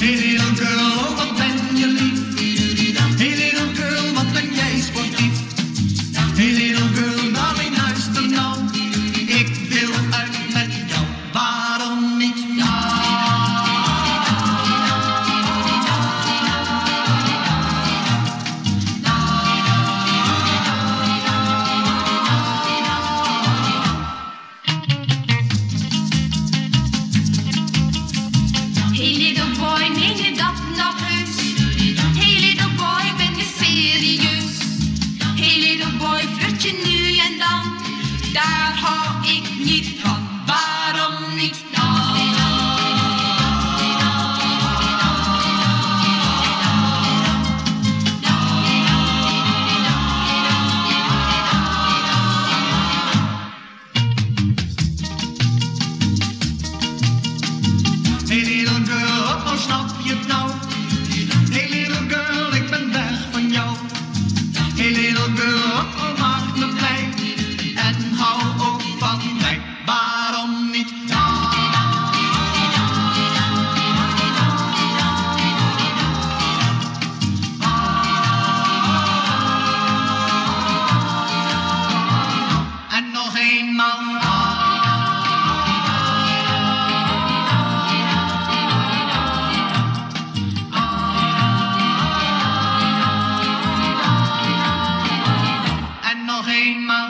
Dizzy Sokáig nyitva várom, nincs My.